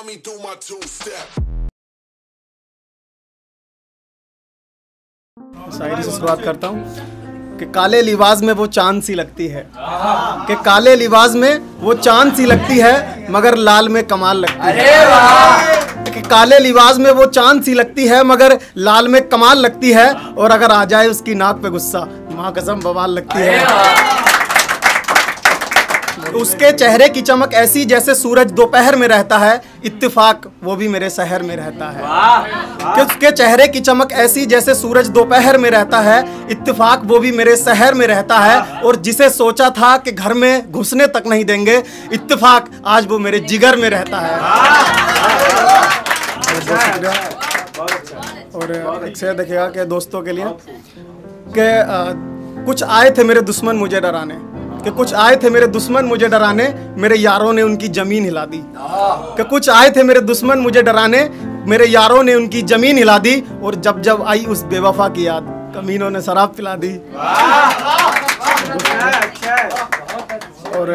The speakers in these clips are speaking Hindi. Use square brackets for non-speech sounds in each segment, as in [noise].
Saw me do my two step. शायरी से शुरुआत करता हूँ कि काले लिबास में वो चाँद सी लगती है। कि काले लिबास में वो चाँद सी लगती है मगर लाल में कमाल लगती है। कि काले लिबास में वो चाँद सी लगती है मगर लाल में कमाल लगती है और अगर आ जाए उसकी नाक पे गुस्सा माँ कसम बवाल लगती है। उसके चेहरे की चमक ऐसी जैसे सूरज दोपहर में रहता है। इत्तेफाक वो भी मेरे शहर में रहता है। कि उसके चेहरे की चमक ऐसी जैसे सूरज दोपहर में रहता है इत्तेफाक वो भी मेरे शहर में रहता है। और जिसे सोचा था कि घर में घुसने तक नहीं देंगे इत्तेफाक आज वो मेरे जिगर में रहता है। और एक देखिएगा कि दोस्तों के लिए कि कुछ आए थे मेरे दुश्मन मुझे डराने। कि कुछ आए थे मेरे दुश्मन मुझे डराने, मेरे यारों ने उनकी ज़मीन हिला दी। कि कुछ आए थे मेरे दुश्मन मुझे डराने, मेरे यारों ने उनकी ज़मीन हिला दी, और जब जब आई उस बेवफा की याद, कमीनों ने शराब पिला दी। और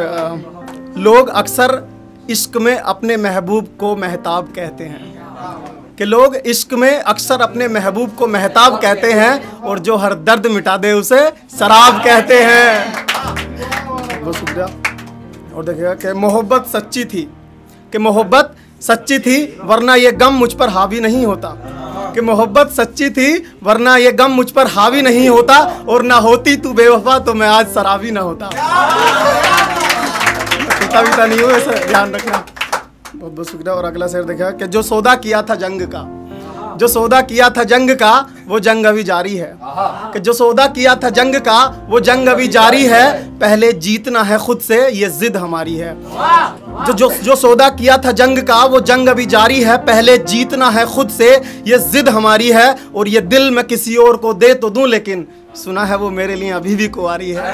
लोग अक्सर इश्क में अपने महबूब को महताब कहते हैं। कि लोग इश्क में अक्सर अपने महबूब को महताब कहते हैं, और जो हर दर्द मिटा दे उसे शराब कहते हैं। बहुत शुक्रिया और देखिएगा कि मोहब्बत सच्ची थी। कि मोहब्बत सच्ची थी, वरना ये गम मुझ पर हावी नहीं होता। कि मोहब्बत सच्ची थी, वरना ये गम मुझ पर हावी नहीं होता। और ना होती तू बेवफा तो मैं आज शराबी ना होता। पिता विता नहीं हो, ऐसा ध्यान रखना। बहुत बहुत शुक्रिया और अगला शेर देखा कि जो सौदा किया था जंग का जो सौदा किया था जंग का वो जंग अभी जारी है। कि जो सौदा किया था जंग का वो जंग अभी जारी है। पहले जीतना है खुद से ये जिद हमारी है। जो जो जो सौदा किया था जंग का वो जंग अभी जारी है। पहले जीतना है खुद से ये जिद हमारी है। और ये दिल मैं किसी और को दे तो दूँ लेकिन सुना है वो मेरे लिए अभी भी कुंवारी है।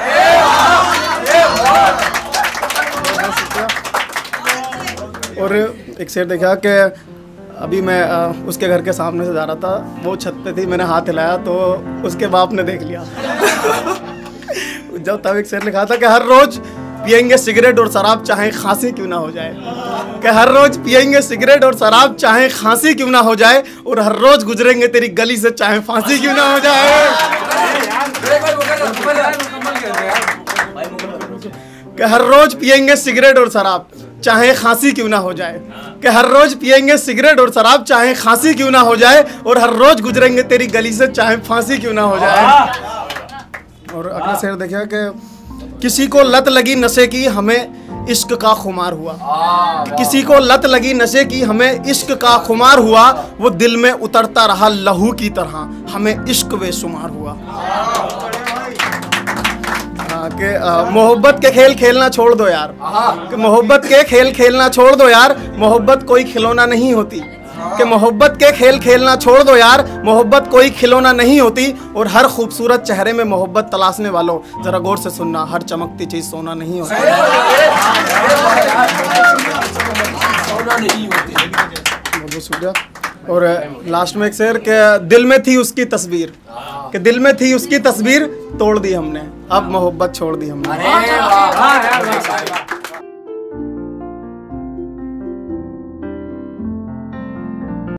और एक शेर देखा कि अभी मैं उसके घर के सामने से जा रहा था, वो छत पे थी, मैंने हाथ हिलाया तो उसके बाप ने देख लिया। [laughs] जब तब एक शेर लिखा था कि हर रोज पियेंगे सिगरेट और शराब चाहे खांसी क्यों ना हो जाए। कि हर रोज पियेंगे सिगरेट और शराब चाहे खांसी क्यों ना हो जाए और हर रोज गुजरेंगे तेरी गली से चाहे फांसी क्यों ना हो जाए। कि हर रोज पियेंगे सिगरेट और शराब। चाहे खांसी क्यों ना हो जाए कि हर रोज पियेंगे सिगरेट और शराब चाहे खांसी क्यों ना हो जाए और हर रोज गुजरेंगे तेरी गली से चाहे फांसी क्यों ना हो जाए। और अगला शेर देखिए कि किसी को लत लगी नशे की हमें इश्क का खुमार हुआ। किसी को लत लगी नशे की हमें इश्क का खुमार हुआ वो दिल में उतरता रहा लहू की तरह हमें इश्क बेशुमार हुआ। हाँ, कि मोहब्बत के खेल खेलना छोड़ दो यार। कि मोहब्बत के खेल खेलना छोड़ दो यार। मोहब्बत कोई खिलौना नहीं होती। कि मोहब्बत के खेल खेलना छोड़ दो यार। मोहब्बत कोई खिलौना नहीं होती। और हर खूबसूरत चेहरे में मोहब्बत तलाशने वालों जरा गौर से सुनना हर चमकती चीज़ सोना नहीं होती। बहुत बहुत शुक्रिया और लास्ट में एक शेर के दिल में थी उसकी तस्वीर। कि दिल में थी उसकी तस्वीर तोड़ दी हमने। अब मोहब्बत छोड़ दी हमने।